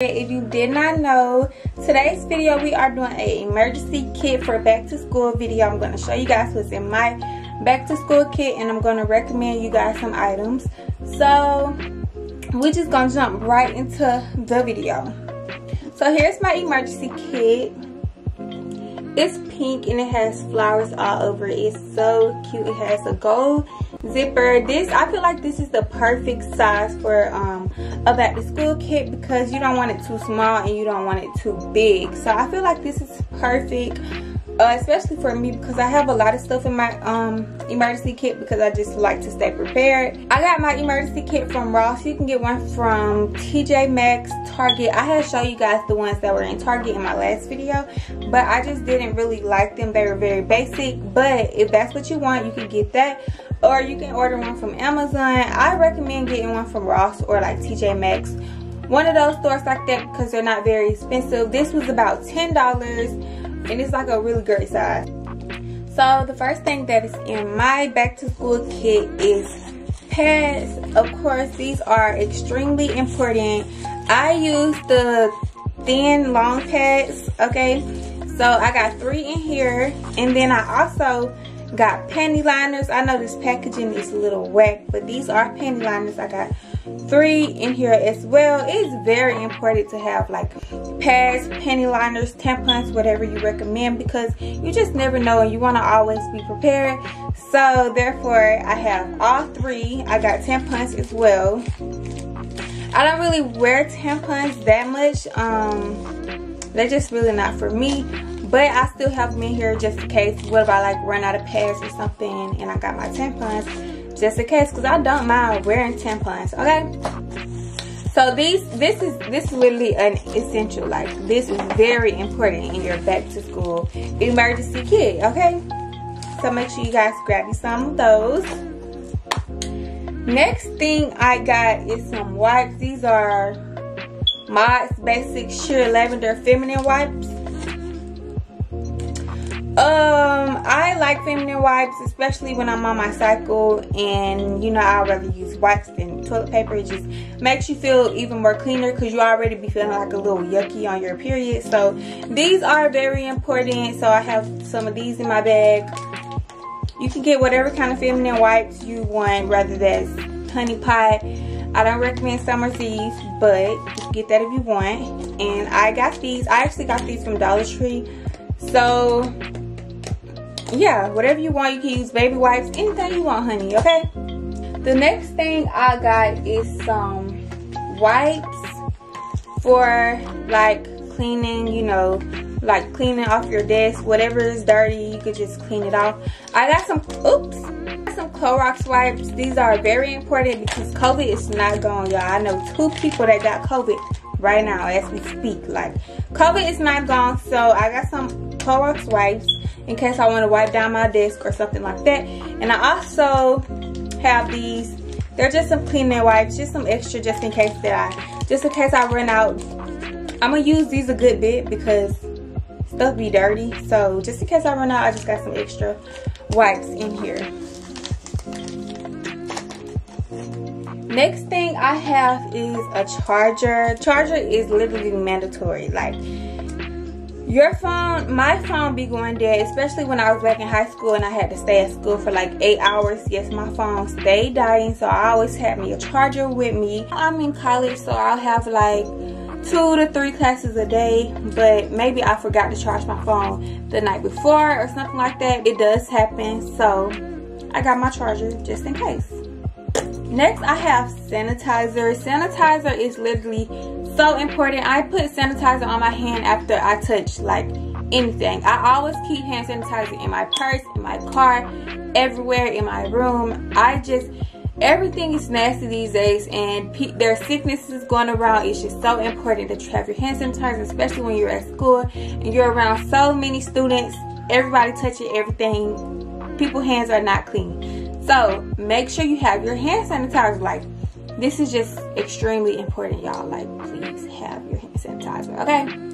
if you did not know today's video we are doing an emergency kit for back to school video. I'm going to show you guys what's in my back to school kit and i'm going to recommend you guys some items. So we're just gonna jump right into the video. So here's my emergency kit. It's pink and it has flowers all over it. It's so cute. It has a gold zipper. This i feel like this is the perfect size for um a back to school kit because you don't want it too small and you don't want it too big. So i feel like this is perfect uh, especially for me because I have a lot of stuff in my um, emergency kit because I just like to stay prepared. I got my emergency kit from Ross. You can get one from TJ Maxx, Target. I had show you guys the ones that were in Target in my last video, but I just didn't really like them. They were very basic, but if that's what you want, you can get that. Or you can order one from Amazon. I recommend getting one from Ross or like TJ Maxx one of those stores like that because they're not very expensive. This was about $10 and it's like a really great size. So the first thing that is in my back to school kit is pads of course these are extremely important. I use the thin long pads okay? So i got three in here. And then i also got panty liners. I know this packaging is a little whack but these are panty liners. I got three in here as well. It's very important to have like pads panty liners tampons whatever you recommend because you just never know and you want to always be prepared. So therefore i have all three. I got tampons as well. I don't really wear tampons that much. Um they're just really not for me but I still have them in here just in case. What if I like run out of pads or something and I got my tampons just in case because I don't mind wearing tampons okay? So these this is this is literally an essential like this is very important in your back to school emergency kit okay? So make sure you guys grab you some of those. Next thing I got is some wipes. These are Mott's Basic Sheer Lavender Feminine Wipes um, I like feminine wipes, especially when I'm on my cycle and you know I'd rather use wipes than toilet paper. It just makes you feel even more cleaner because you already be feeling like a little yucky on your period. So these are very important. So I have some of these in my bag. You can get whatever kind of feminine wipes you want, rather than honey pot. I don't recommend Summer's Eve, but get that if you want. And I got these. I actually got these from Dollar Tree. So yeah, whatever you want, you can use baby wipes, anything you want, honey, okay? The next thing I got is some wipes for like cleaning, you know, like cleaning off your desk, whatever is dirty, you could just clean it off. I got some, oops, some Clorox wipes. These are very important because COVID is not gone, y'all. I know two people that got COVID right now as we speak. Like, COVID is not gone, so I got some Clorox wipes in case I want to wipe down my desk or something like that. And I also have these. They're just some cleaning wipes, just some extra just in case that I, just in case I run out. I'm going to use these a good bit because stuff be dirty. So just in case I run out, I just got some extra wipes in here. Next thing I have is a charger. Charger is literally mandatory. Like your phone my phone be going dead especially when i was back in high school and i had to stay at school for like eight hours. Yes my phone stayed dying so i always had me a charger with me. I'm in college so i'll have like two to three classes a day but maybe i forgot to charge my phone the night before or something like that. It does happen so i got my charger just in case. Next i have sanitizer. Sanitizer is literally so important. I put sanitizer on my hand after I touch like anything. I always keep hand sanitizer in my purse, in my car, everywhere in my room. I just, everything is nasty these days and there are sicknesses going around. It's just so important that you have your hand sanitizer, especially when you're at school and you're around so many students. Everybody touching everything. People's hands are not clean. So make sure you have your hand sanitizer like this is just extremely important y'all. Like please have your hand sanitizer okay?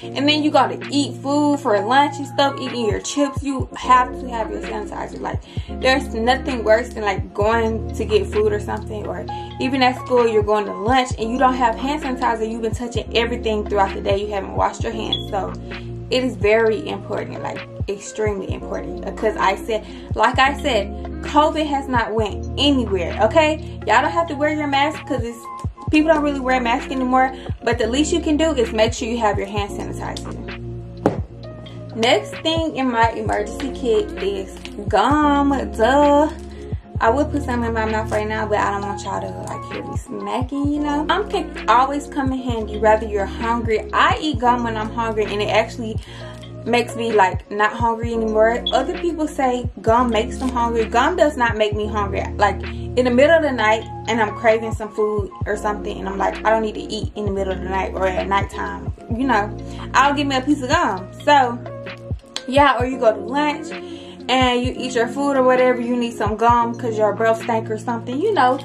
And then you got to eat food for lunch and stuff eating your chips. You have to have your sanitizer. Like there's nothing worse than like going to get food or something or even at school you're going to lunch and you don't have hand sanitizer. You've been touching everything throughout the day. You haven't washed your hands. So it is very important like extremely important because i said like i said covid has not went anywhere okay? Y'all don't have to wear your mask because it's people don't really wear masks anymore but the least you can do is make sure you have your hand sanitizer. Next thing in my emergency kit is gum duh I would put some in my mouth right now, but I don't want y'all to like hear me smacking, you know. Gum can always come in handy whether you're hungry. I eat gum when I'm hungry and it actually makes me like not hungry anymore. Other people say gum makes them hungry. Gum does not make me hungry. Like in the middle of the night and I'm craving some food or something and I'm like, I don't need to eat in the middle of the night or at nighttime. You know, I'll give me a piece of gum. So yeah, or you go to lunch and you eat your food or whatever, you need some gum because your breath stank or something, you know,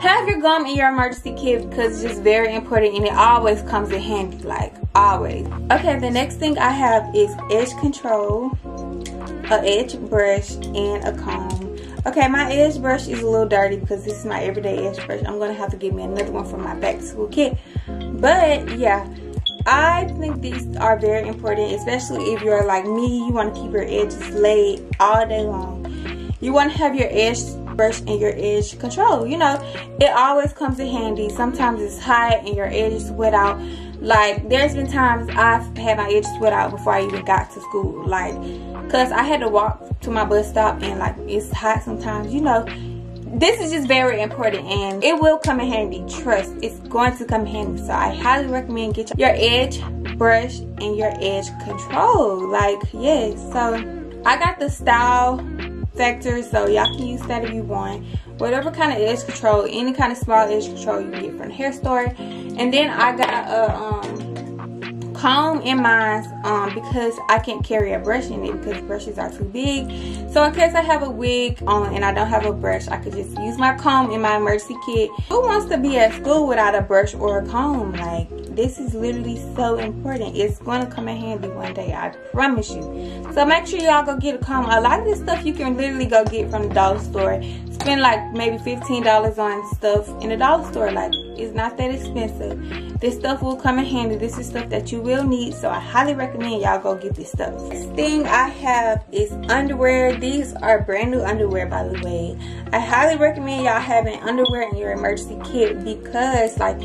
have your gum in your emergency kit because it's just very important and it always comes in handy, like always. Okay, the next thing I have is edge control, a edge brush, and a comb. Okay, my edge brush is a little dirty because this is my everyday edge brush. I'm going to have to get me another one for my back to school kit. But yeah, I think these are very important, especially if you're like me, you want to keep your edges laid all day long. You want to have your edge brush and your edge control. You know, it always comes in handy. Sometimes it's hot and your edges sweat out. Like, there's been times I've had my edges sweat out before I even got to school. Like, because I had to walk to my bus stop and like, it's hot sometimes, you know this is just very important and it will come in handy. Trust it's going to come handy. So i highly recommend get your edge brush and your edge control like yes so i got the style factor so y'all can use that if you want. Whatever kind of edge control any kind of small edge control you get from the hair store. And then i got a um comb in mine um, because I can't carry a brush in it because brushes are too big. So in case I have a wig on and I don't have a brush, I could just use my comb in my emergency kit. Who wants to be at school without a brush or a comb? Like, this is literally so important. It's going to come in handy one day, I promise you. So make sure y'all go get a comb. A lot of this stuff you can literally go get from the dollar store. Spend like maybe $15 on stuff in the dollar store. Like, it's not that expensive. This stuff will come in handy. This is stuff that you will need. So I highly recommend y'all go get this stuff. Next thing I have is underwear. These are brand new underwear by the way. I highly recommend y'all having underwear in your emergency kit because like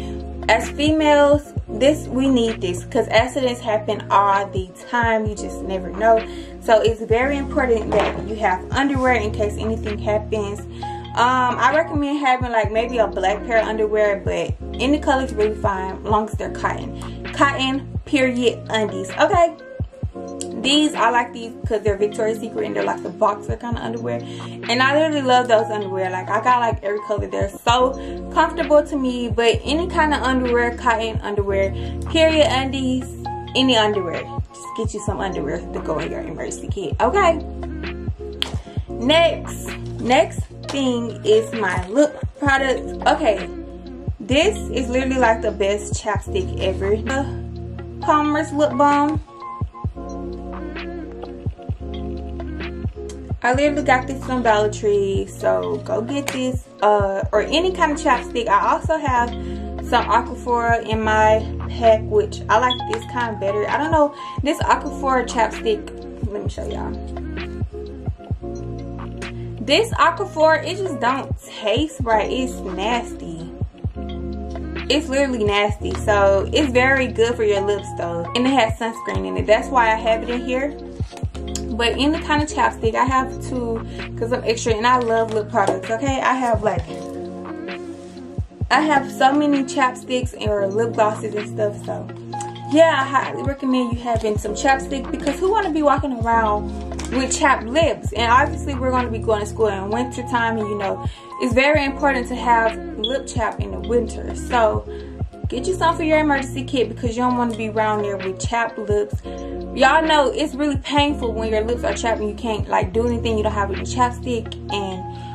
as females this we need this because accidents happen all the time you just never know so it's very important that you have underwear in case anything happens um, I recommend having like maybe a black pair of underwear, but any color is really fine, long as they're cotton. Cotton, period, undies, okay? These, I like these because they're Victoria's Secret and they're like the boxer kind of underwear. And I literally love those underwear. Like, I got like every color. They're so comfortable to me, but any kind of underwear, cotton underwear, period, undies, any underwear. Just get you some underwear to go in your emergency kit, okay? Next, next thing is my lip product. Okay, this is literally like the best chapstick ever. The Palmer's Lip Balm. I literally got this from Dollar Tree, so go get this. Uh, or any kind of chapstick. I also have some Aquaphor in my pack, which I like this kind better. I don't know, this Aquaphor chapstick, let me show y'all this aquaphor it just don't taste right it's nasty it's literally nasty. So it's very good for your lips though. And it has sunscreen in it. That's why i have it in here. But any kind of chapstick i have two because i'm extra and i love lip products okay? I have like i have so many chapsticks or lip glosses and stuff so yeah i highly recommend you having some chapstick because who want to be walking around with chapped lips and obviously we're going to be going to school in winter time and you know it's very important to have lip chap in the winter. So get you some for your emergency kit because you don't want to be around there with chapped lips y'all know it's really painful when your lips are chapped and you can't like do anything. You don't have any chapstick and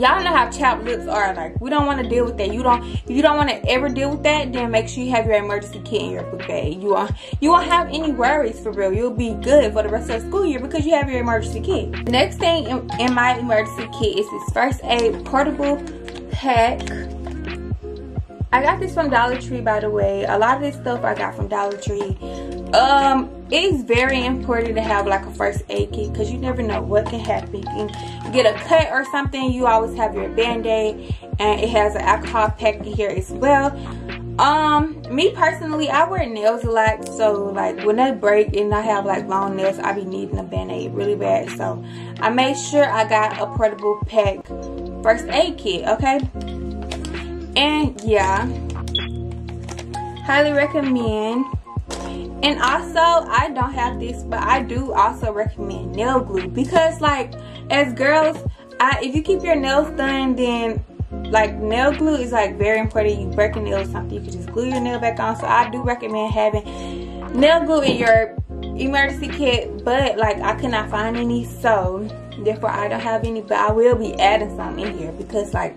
y'all know how chapped lips are like we don't want to deal with that. You don't you don't want to ever deal with that then make sure you have your emergency kit in your book bag. You won't you won't have any worries for real. You'll be good for the rest of the school year because you have your emergency kit. Next thing in, in my emergency kit is this first aid portable pack I got this from Dollar Tree by the way. A lot of this stuff I got from Dollar Tree. Um, it's very important to have like a first aid kit because you never know what can happen. You can get a cut or something. You always have your band-aid and it has an alcohol pack in here as well. Um, me personally, I wear nails a lot. So like when they break and I have like long nails, I be needing a band-aid really bad. So I made sure I got a portable pack first aid kit, okay? And yeah. Highly recommend. And also i don't have this but i do also recommend nail glue. Because like as girls I, if you keep your nails done then like nail glue is like very important. You break a nail or something you can just glue your nail back on. So i do recommend having nail glue in your emergency kit but like i could not find any so therefore i don't have any but i will be adding some in here because like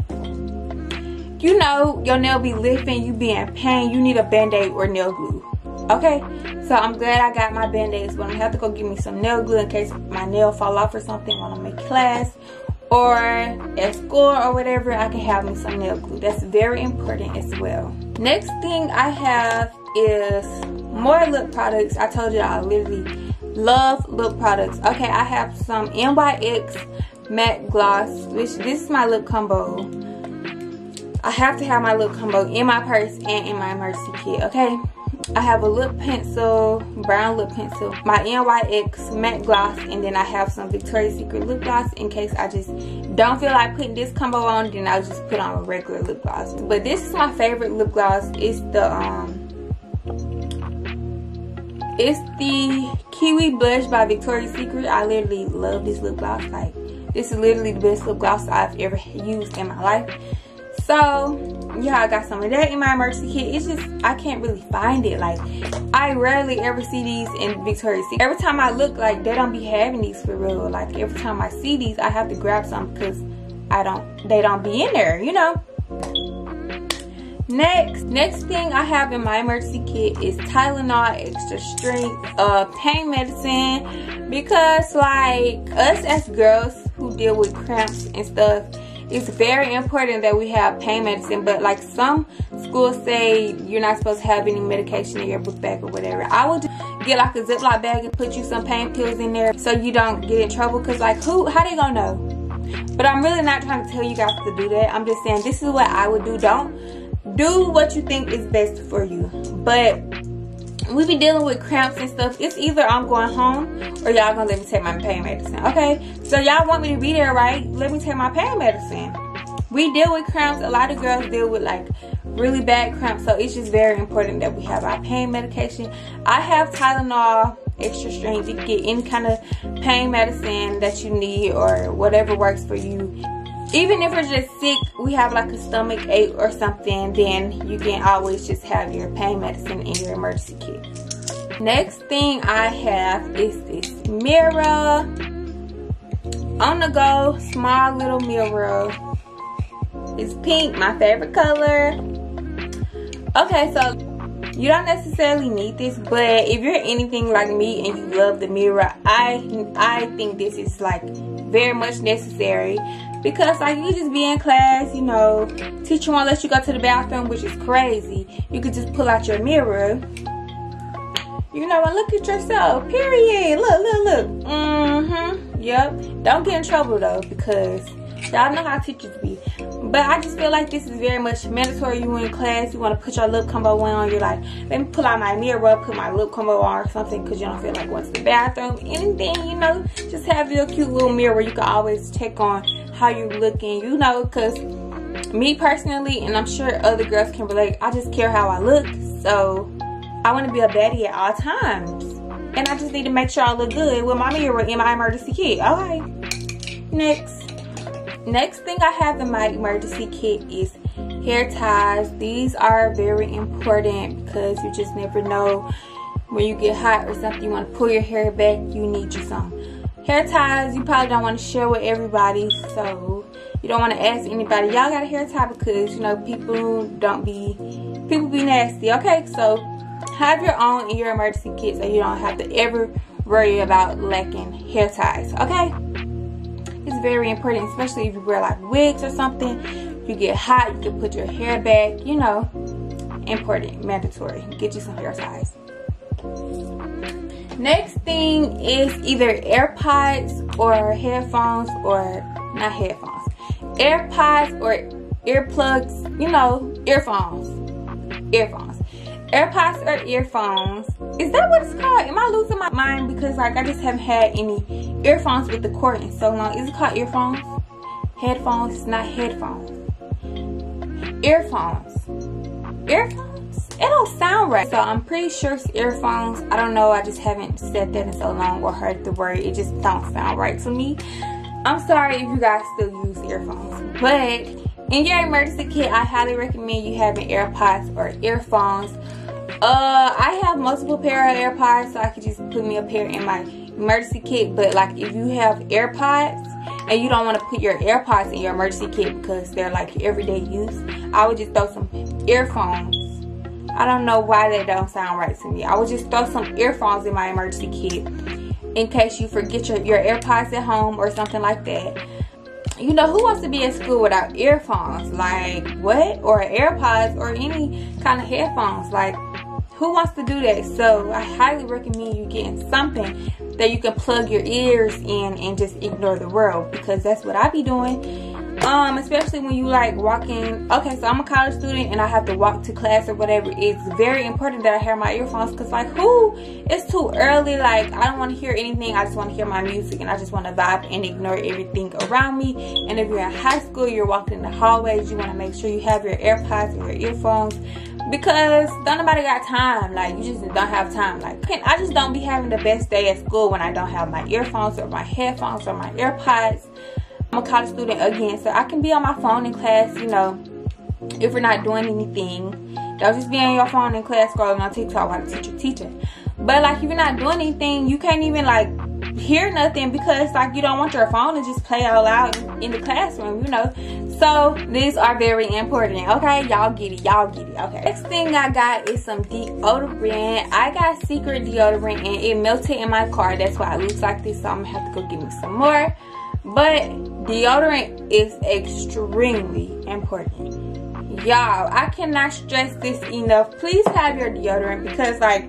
you know your nail be lifting, you be in pain, you need a band-aid or nail glue. Okay, so I'm glad I got my band-aids, but I'm gonna have to go get me some nail glue in case my nail fall off or something when I'm in class or at school or whatever, I can have me some nail glue. That's very important as well. Next thing I have is more lip products. I told you I literally love lip products. Okay, I have some NYX matte gloss, which this is my lip combo I have to have my lip combo in my purse and in my emergency kit, okay? I have a lip pencil, brown lip pencil, my NYX matte gloss, and then I have some Victoria's Secret lip gloss in case I just don't feel like putting this combo on, then I'll just put on a regular lip gloss. But this is my favorite lip gloss. It's the, um, it's the Kiwi Blush by Victoria's Secret. I literally love this lip gloss. Like, this is literally the best lip gloss I've ever used in my life. So yeah, I got some of that in my emergency kit. It's just, I can't really find it. Like, I rarely ever see these in Victoria's Secret. Every time I look, like, they don't be having these for real. Like, every time I see these, I have to grab some because I don't, they don't be in there, you know? Next, next thing I have in my emergency kit is Tylenol Extra Strength uh, pain medicine because like us as girls who deal with cramps and stuff, it's very important that we have pain medicine but like some schools say you're not supposed to have any medication in your book bag or whatever. I would get like a ziploc bag and put you some pain pills in there so you don't get in trouble because like who how they gonna know? But i'm really not trying to tell you guys to do that. I'm just saying this is what i would do. Don't do what you think is best for you. But we be dealing with cramps and stuff. It's either i'm going home or y'all gonna let me take my pain medicine okay? So y'all want me to be there right? Let me take my pain medicine. We deal with cramps. A lot of girls deal with like really bad cramps. So it's just very important that we have our pain medication. I have tylenol extra strength. You can get any kind of pain medicine that you need or whatever works for you even if we're just sick we have like a stomach ache or something then you can always just have your pain medicine in your emergency kit. Next thing i have is this mirror. On the go small little mirror. It's pink my favorite color. Okay so you don't necessarily need this but if you're anything like me and you love the mirror i i think this is like very much necessary because like you just be in class you know teacher won't let you go to the bathroom which is crazy. You could just pull out your mirror. You know and look at yourself period. Look look look. Mm-hmm. Yep don't get in trouble though because y'all know how teachers be. But i just feel like this is very much mandatory. You in class you want to put your lip combo on you're like let me pull out my mirror put my lip combo on or something because you don't feel like going to the bathroom. Anything you know just have your cute little mirror where you can always check on how you looking you know because me personally and i'm sure other girls can relate i just care how i look. So i want to be a baddie at all times. And i just need to make sure i look good with my mirror in my emergency kit okay next next thing i have in my emergency kit is hair ties. These are very important because you just never know when you get hot or something you want to pull your hair back you need you some. Hair ties you probably don't want to share with everybody so you don't want to ask anybody. Y'all got a hair tie because you know people don't be people be nasty okay? So have your own in your emergency kit so you don't have to ever worry about lacking hair ties okay very important especially if you wear like wigs or something you get hot you can put your hair back you know important mandatory get you some hair ties next thing is either AirPods or headphones or not headphones AirPods or earplugs, you know, earphones. Earphones. AirPods or earphones. Is that what it's called? Am I losing my mind? Because like I just haven't had any earphones with the cord in so long. Is it called earphones? Headphones, it's not headphones. Earphones. Earphones? It don't sound right. So I'm pretty sure it's earphones. I don't know. I just haven't said that in so long or heard the word. It just don't sound right to me. I'm sorry if you guys still use earphones. But in your emergency kit, I highly recommend you having AirPods or earphones. Uh, I have multiple pair of AirPods, so I could just put me a pair in my emergency kit. But like if you have AirPods and you don't want to put your AirPods in your emergency kit because they're like everyday use, I would just throw some earphones. I don't know why they don't sound right to me. I would just throw some earphones in my emergency kit in case you forget your, your AirPods at home or something like that. You know, who wants to be at school without earphones? Like, what? Or AirPods or any kind of headphones? Like, who wants to do that? So, I highly recommend you getting something that you can plug your ears in and just ignore the world because that's what I be doing um especially when you like walking okay so i'm a college student and i have to walk to class or whatever. It's very important that i hear my earphones because like who it's too early. Like i don't want to hear anything. I just want to hear my music and i just want to vibe and ignore everything around me. And if you're in high school you're walking in the hallways you want to make sure you have your airpods or your earphones because don't nobody got time. Like you just don't have time. Like i just don't be having the best day at school when i don't have my earphones or my headphones or my airpods I'm a college student again, so I can be on my phone in class, you know, if we're not doing anything. Don't just be on your phone in class scrolling on TikTok while the teacher teaching. But like if you're not doing anything, you can't even like hear nothing because like you don't want your phone to just play all out in the classroom, you know. So these are very important, okay? Y'all get it, y'all get it, okay. Next thing I got is some deodorant. I got secret deodorant and it melted in my car. That's why it looks like this, so I'm gonna have to go get me some more. But deodorant is extremely important. Y'all, I cannot stress this enough. Please have your deodorant because like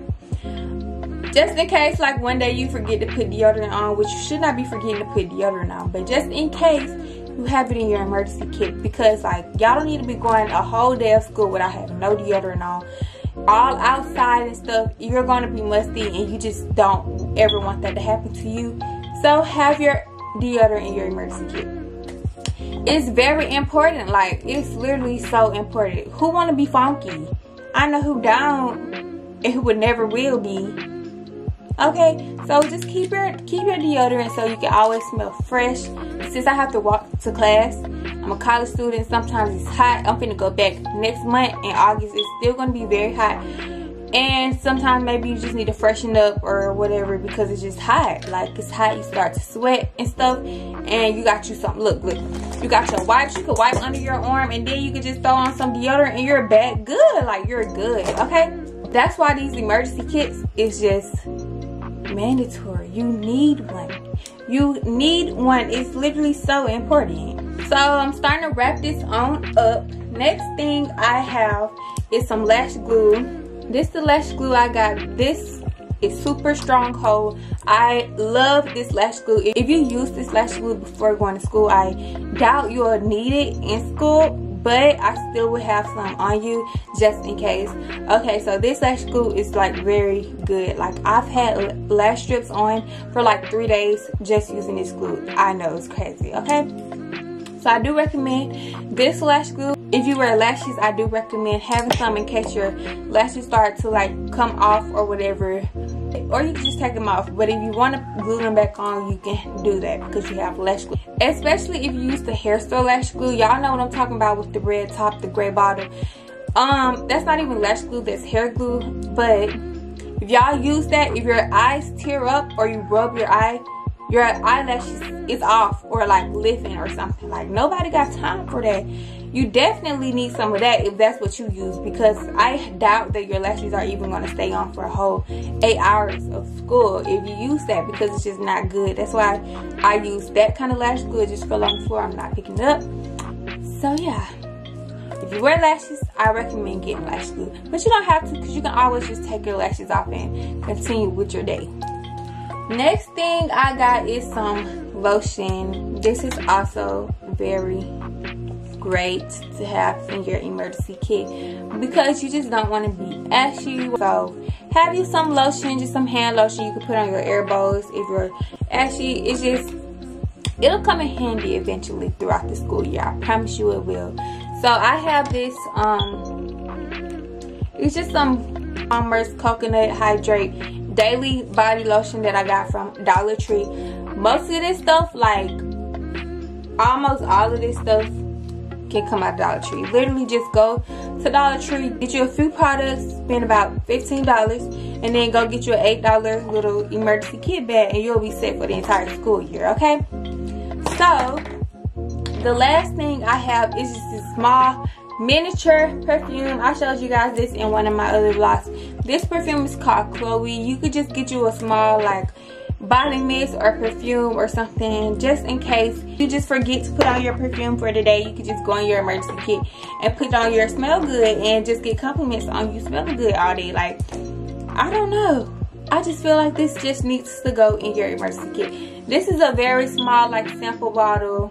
just in case like one day you forget to put deodorant on, which you should not be forgetting to put deodorant on, but just in case you have it in your emergency kit because like y'all don't need to be going a whole day of school without having no deodorant on all outside and stuff you're going to be musty and you just don't ever want that to happen to you so have your deodorant in your emergency kit. It's very important. Like, it's literally so important. Who want to be funky? I know who don't and who would never will be. Okay, so just keep your keep your deodorant so you can always smell fresh. Since I have to walk to class, I'm a college student. Sometimes it's hot. I'm gonna go back next month in August. It's still gonna be very hot and sometimes maybe you just need to freshen up or whatever because it's just hot. Like it's hot you start to sweat and stuff and you got you something look look. You got your wipes you could wipe under your arm and then you could just throw on some deodorant and you're back good. Like you're good okay? That's why these emergency kits is just mandatory. You need one. You need one. It's literally so important. So i'm starting to wrap this on up. Next thing i have is some lash glue this the lash glue I got. This is super strong hold. I love this lash glue. If you use this lash glue before going to school, I doubt you'll need it in school but I still would have some on you just in case. Okay, so this lash glue is like very good. Like I've had lash strips on for like three days just using this glue. I know it's crazy, okay? So I do recommend this lash glue. If you wear lashes, I do recommend having some in case your lashes start to like come off or whatever. Or you can just take them off. But if you want to glue them back on, you can do that because you have lash glue. Especially if you use the hair store lash glue. Y'all know what I'm talking about with the red top, the gray bottom. Um, that's not even lash glue, that's hair glue. But if y'all use that, if your eyes tear up or you rub your eye your eyelashes is off or like lifting or something. Like nobody got time for that. You definitely need some of that if that's what you use because I doubt that your lashes are even going to stay on for a whole eight hours of school if you use that because it's just not good. That's why I use that kind of lash glue just for long before I'm not picking up. So yeah. If you wear lashes, I recommend getting lash glue. But you don't have to because you can always just take your lashes off and continue with your day. Next thing I got is some lotion. This is also very great to have in your emergency kit because you just don't want to be ashy. So have you some lotion, just some hand lotion you can put on your elbows if you're ashy. It's just, it'll come in handy eventually throughout the school year. I promise you it will. So I have this, um, it's just some Palmer's Coconut Hydrate Daily Body Lotion that I got from Dollar Tree. Most of this stuff, like almost all of this stuff can come out of Dollar Tree. Literally just go to Dollar Tree, get you a few products, spend about $15, and then go get you an $8 little emergency kit bag and you'll be set for the entire school year, okay? So, the last thing I have is just a small miniature perfume. I showed you guys this in one of my other vlogs. This perfume is called Chloe. You could just get you a small like body mist or perfume or something just in case you just forget to put on your perfume for the day you could just go in your emergency kit and put on your smell good and just get compliments on you smelling good all day. Like i don't know. I just feel like this just needs to go in your emergency kit. This is a very small like sample bottle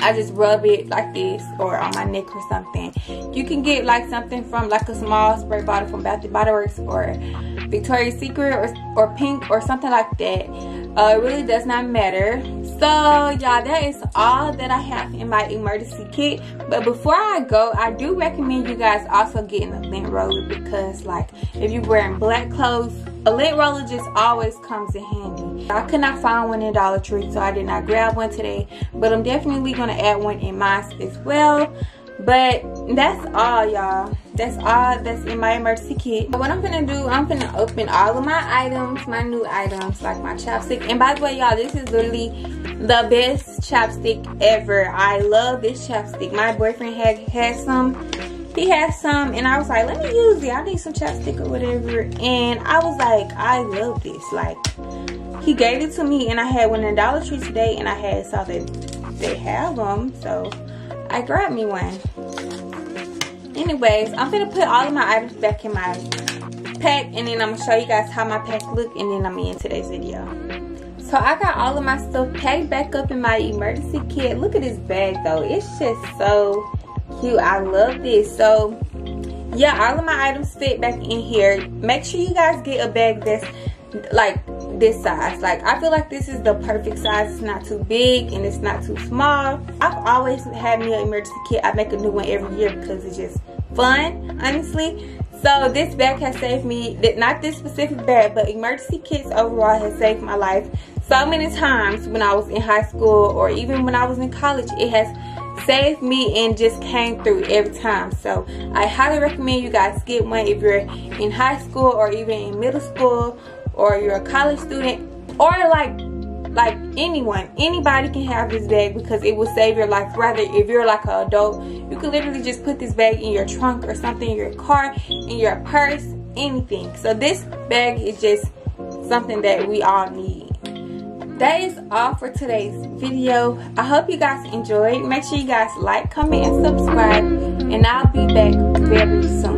I just rub it like this or on my neck or something. You can get like something from like a small spray bottle from Bath & Body Works or Victoria's Secret or, or Pink or something like that. Uh, it really does not matter. So y'all, that is all that I have in my emergency kit. But before I go, I do recommend you guys also getting a lint roller because like if you're wearing black clothes, a lint roller just always comes in handy. I could not find one in Dollar Tree, so I did not grab one today. But I'm definitely going to add one in mine as well. But that's all, y'all. That's all that's in my emergency kit. What I'm gonna do, I'm gonna open all of my items, my new items, like my chapstick. And by the way, y'all, this is literally the best chapstick ever. I love this chapstick. My boyfriend had, had some he had some and I was like, let me use it. I need some chapstick or whatever. And I was like, I love this. Like, he gave it to me and I had one in Dollar Tree today and I had saw that they have them. So I grabbed me one. Anyways, I'm gonna put all of my items back in my pack and then I'm gonna show you guys how my pack look and then I'm gonna today's video. So I got all of my stuff packed back up in my emergency kit. Look at this bag though. It's just so cute. I love this. So yeah, all of my items fit back in here. Make sure you guys get a bag that's like this size. Like I feel like this is the perfect size. It's not too big and it's not too small. I've always had me an emergency kit. I make a new one every year because it's just fun, honestly. So this bag has saved me, not this specific bag, but emergency kits overall has saved my life so many times when I was in high school or even when I was in college. It has saved me and just came through every time. So I highly recommend you guys get one if you're in high school or even in middle school or you're a college student or like like anyone. Anybody can have this bag because it will save your life. Rather if you're like an adult you can literally just put this bag in your trunk or something in your car in your purse anything. So this bag is just something that we all need that is all for today's video. I hope you guys enjoyed. Make sure you guys like comment and subscribe. And i'll be back very soon